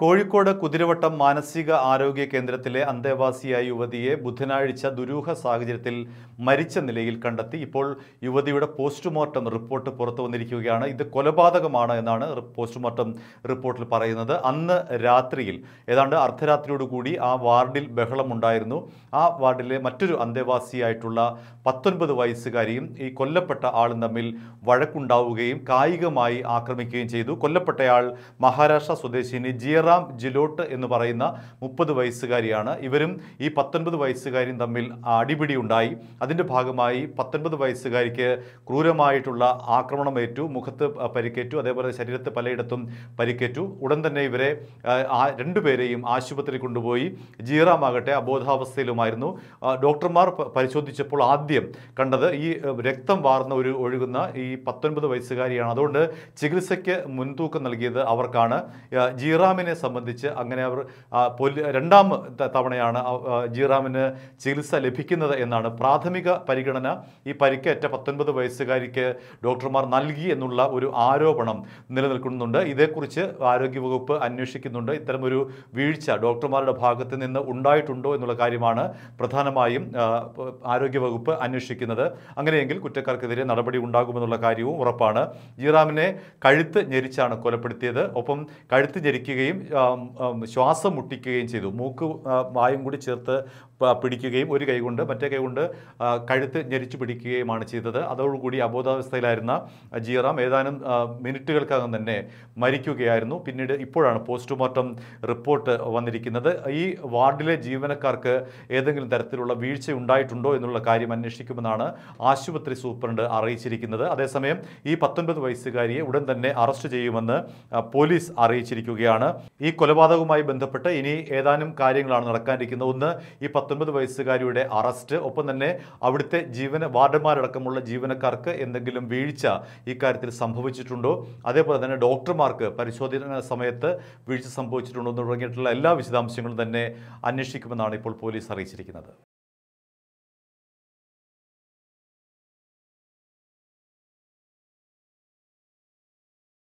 കോഴിക്കോട് കുതിരവട്ടം മാനസിക ആരോഗ്യ കേന്ദ്രത്തിലെ അന്തേവാസിയായ യുവതിയെ ബുധനാഴ്ച ദുരൂഹ സാഹചര്യത്തിൽ മരിച്ച നിലയിൽ കണ്ടെത്തി. ഇപ്പോൾ യുവതിയുടെ പോസ്റ്റ്മോർട്ടം റിപ്പോർട്ട് പുറത്തു വന്നിരിക്കുകയാണ്. ഇത് കൊലപാതകമാണ് എന്നാണ് പോസ്റ്റ്മോർട്ടം റിപ്പോർട്ടിൽ പറയുന്നത്. അന്ന് രാത്രിയിൽ ഏതാണ്ട് അർദ്ധരാത്രിയോടുകൂടി ആ വാർഡിൽ ബഹളമുണ്ടായിരുന്നു. ആ വാർഡിലെ മറ്റൊരു അന്തേവാസിയായിട്ടുള്ള പത്തൊൻപത് വയസ്സുകാരിയും ഈ കൊല്ലപ്പെട്ട ആളും തമ്മിൽ വഴക്കുണ്ടാവുകയും കായികമായി ആക്രമിക്കുകയും ചെയ്തു. കൊല്ലപ്പെട്ടയാൾ മഹാരാഷ്ട്ര സ്വദേശിനി ജിയറാം ജിലോട്ട് എന്ന് പറയുന്ന മുപ്പത് വയസ്സുകാരിയാണ്. ഇവരും ഈ പത്തൊൻപത് വയസ്സുകാരിയും തമ്മിൽ അടിപിടി ഉണ്ടായി. അതിന്റെ ഭാഗമായി പത്തൊൻപത് വയസ്സുകാരിക്ക് ക്രൂരമായിട്ടുള്ള ആക്രമണമേറ്റു മുഖത്ത് പ- പരിക്കേറ്റു. അതേപോലെ ശരീരത്ത് പലയിടത്തും പരിക്കേറ്റു. ഉടൻ തന്നെ ഇവരെ രണ്ടുപേരെയും ആശുപത്രി കൊണ്ടുപോയി ജീറാമാകട്ടെ അബോധാവസ്ഥയിലുമായിരുന്നു. ഡോക്ടർമാർ പരിശോധിച്ചപ്പോൾ ആദ്യം കണ്ടത് ഈ രക്തം വാർന്ന ഒരു ഒഴുകുന്ന ഈ പത്തൊൻപത് വയസ്സുകാരിയാണ്. അതുകൊണ്ട് ചികിത്സയ്ക്ക് മുൻതൂക്കം നൽകിയത് അവർക്കാണ്. ആ, ജീറാമിനെ സംബന്ധിച്ച് അങ്ങനെ അവർ രണ്ടാം തവണയാണ് ജീറാമിന് ചികിത്സ ലഭിക്കുന്നത് എന്നാണ് പ്രാഥമിക പരിഗണന. ഈ പരിക്കേറ്റ പത്തൊൻപത് വയസ്സുകാരിക്ക് ഡോക്ടർമാർ നൽകി എന്നുള്ള ഒരു ആരോപണം നിലനിൽക്കുന്നുണ്ട്. ഇതേക്കുറിച്ച് ആരോഗ്യവകുപ്പ് അന്വേഷിക്കുന്നുണ്ട്. ഇത്തരമൊരു വീഴ്ച ഡോക്ടർമാരുടെ ഭാഗത്ത് നിന്ന് ഉണ്ടായിട്ടുണ്ടോ എന്നുള്ള കാര്യമാണ് പ്രധാനമായും ആരോഗ്യവകുപ്പ് അന്വേഷിക്കുന്നത്. അങ്ങനെയെങ്കിൽ കുറ്റക്കാർക്കെതിരെ നടപടി ഉണ്ടാകുമെന്നുള്ള കാര്യവും ഉറപ്പാണ്. ജീറാമിനെ കഴുത്ത് ഞെരിച്ചാണ് കൊലപ്പെടുത്തിയത്. ഒപ്പം കഴുത്ത് ഞെരിക്കുകയും ശ്വാസം മുട്ടിക്കുകയും ചെയ്തു. മൂക്ക് വായും കൂടി ചേർത്ത് പിടിക്കുകയും ഒരു കൈകൊണ്ട് മറ്റേ കൈകൊണ്ട് കഴുത്ത് ഞെരിച്ചു പിടിക്കുകയുമാണ് ചെയ്തത്. അതോടുകൂടി അബോധാവസ്ഥയിലായിരുന്ന ജീറാം ഏതാനും മിനിറ്റുകൾക്കകം തന്നെ മരിക്കുകയായിരുന്നു. പിന്നീട് ഇപ്പോഴാണ് പോസ്റ്റ്മോർട്ടം റിപ്പോർട്ട് വന്നിരിക്കുന്നത്. ഈ വാർഡിലെ ജീവനക്കാർക്ക് ഏതെങ്കിലും തരത്തിലുള്ള വീഴ്ച ഉണ്ടായിട്ടുണ്ടോ എന്നുള്ള കാര്യം അന്വേഷിക്കുമെന്നാണ് ആശുപത്രി സൂപ്രണ്ട് അറിയിച്ചിരിക്കുന്നത്. അതേസമയം ഈ പത്തൊൻപത് വയസ്സുകാരിയെ ഉടൻ തന്നെ അറസ്റ്റ് ചെയ്യുമെന്ന് പോലീസ് അറിയിച്ചിരിക്കുകയാണ്. ഈ കൊലപാതകവുമായി ബന്ധപ്പെട്ട് ഇനി ഏതാനും കാര്യങ്ങളാണ് നടക്കാനിരിക്കുന്നത്. ഒന്ന് ഈ പത്തൊൻപത് വയസ്സുകാരിയുടെ അറസ്റ്റ് ഒപ്പം തന്നെ അവിടുത്തെ ജീവന വാർഡന്മാരടക്കമുള്ള ജീവനക്കാർക്ക് എന്തെങ്കിലും വീഴ്ച ഇക്കാര്യത്തിൽ സംഭവിച്ചിട്ടുണ്ടോ? അതേപോലെ തന്നെ ഡോക്ടർമാർക്ക് പരിശോധന സമയത്ത് വീഴ്ച സംഭവിച്ചിട്ടുണ്ടോ എന്ന് തുടങ്ങിയിട്ടുള്ള എല്ലാ വിശദാംശങ്ങളും തന്നെ അന്വേഷിക്കുമെന്നാണ് ഇപ്പോൾ പോലീസ് അറിയിച്ചിരിക്കുന്നത്.